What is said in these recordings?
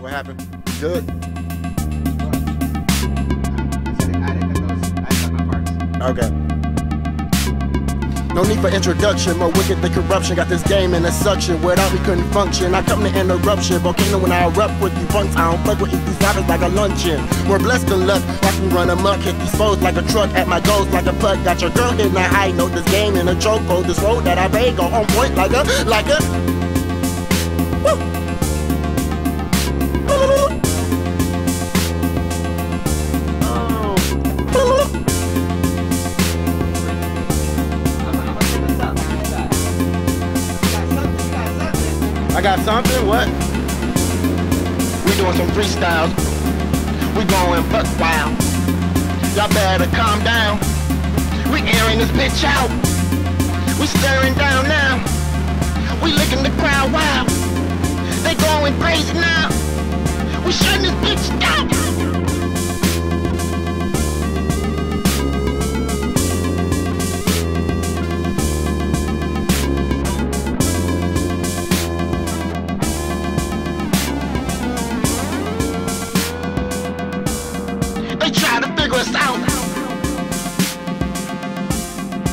What happened? Good. Okay. No need for introduction, more wicked than corruption. Got this game in a suction. Without me couldn't function. I come to interruption. Volcano when I erupt with you punks. I don't fuck with these rappers like a luncheon. More blessed than luck. Watch me run amok. Hit these foes like a truck. At my goals like a putt. Got your girl hitting a high note. This game in a chokehold. This road that I on, on point like a, like a. Woo. I got something? What? We doing some freestyles. We going buck wild. Y'all better calm down. We airing this bitch out. We staring down now. We licking the crowd wild. They going crazy now. We shutting this bitch try to figure us out.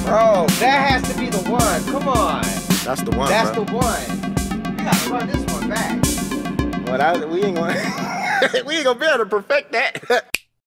Bro, that has to be the one. Come on. That's the one. That's bro. the one. We gotta run this one back. Well, that, we ain't gonna we ain't gonna be able to perfect that.